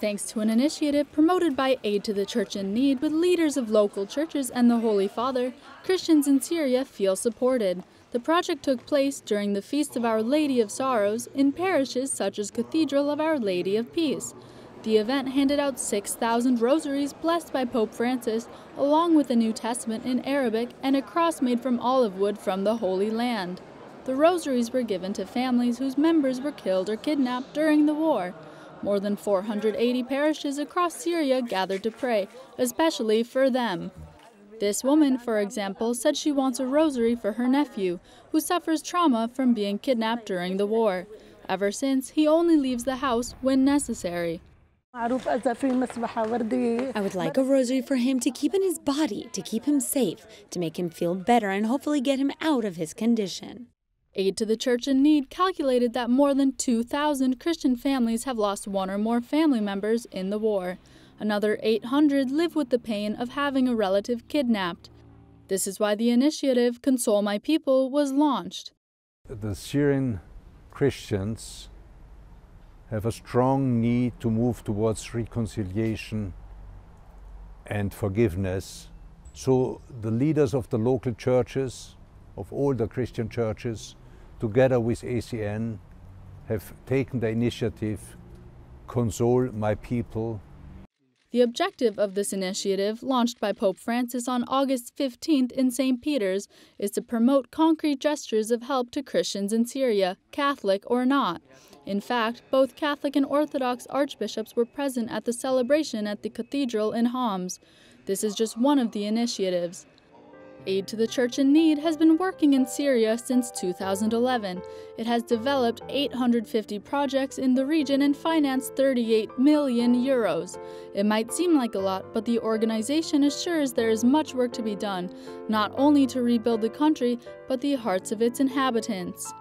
Thanks to an initiative promoted by Aid to the Church in Need with leaders of local churches and the Holy Father, Christians in Syria feel supported. The project took place during the Feast of Our Lady of Sorrows in parishes such as Cathedral of Our Lady of Peace. The event handed out 6,000 rosaries blessed by Pope Francis, along with a New Testament in Arabic and a cross made from olive wood from the Holy Land. The rosaries were given to families whose members were killed or kidnapped during the war. More than 480 parishes across Syria gathered to pray, especially for them. This woman, for example, said she wants a rosary for her nephew, who suffers trauma from being kidnapped during the war. Ever since, he only leaves the house when necessary. I would like a rosary for him to keep in his body, to keep him safe, to make him feel better, and hopefully get him out of his condition. Aid to the Church in Need calculated that more than 2,000 Christian families have lost one or more family members in the war. Another 800 live with the pain of having a relative kidnapped. This is why the initiative Console My People was launched. The Syrian Christians have a strong need to move towards reconciliation and forgiveness. So the leaders of the local churches, of all the Christian churches, together with ACN, have taken the initiative, Console My People. The objective of this initiative, launched by Pope Francis on August 15th in St. Peter's, is to promote concrete gestures of help to Christians in Syria, Catholic or not. In fact, both Catholic and Orthodox archbishops were present at the celebration at the cathedral in Homs. This is just one of the initiatives. Aid to the Church in Need has been working in Syria since 2011. It has developed 850 projects in the region and financed 38 million euros. It might seem like a lot, but the organization assures there is much work to be done, not only to rebuild the country, but the hearts of its inhabitants.